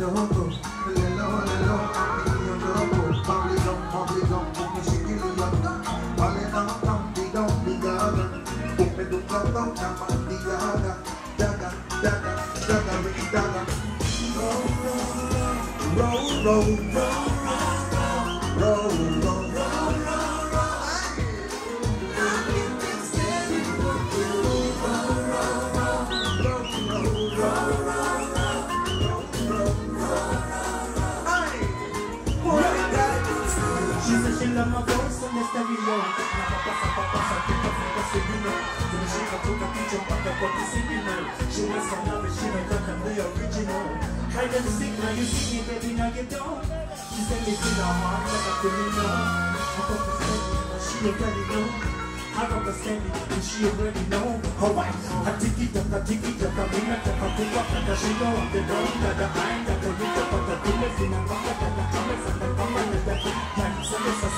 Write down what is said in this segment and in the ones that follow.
roll roll roll roll roll roll Love my voice on the stereo Napapasa papasa kitafuta sebino Tumeshika toka kichwa mpaka kwa kisigino She was so nervous she don't look at the original Hide and seek now you see me baby now you don't She said me feel her heart like a criminal I thought the same she already know I don't understand it, but she already know. Alright, I tiki taka tiki taka mina taka kupa I'm the dog kada I got the rita pata kule zina paka kada kame sanda kama sende sasa kuma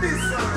This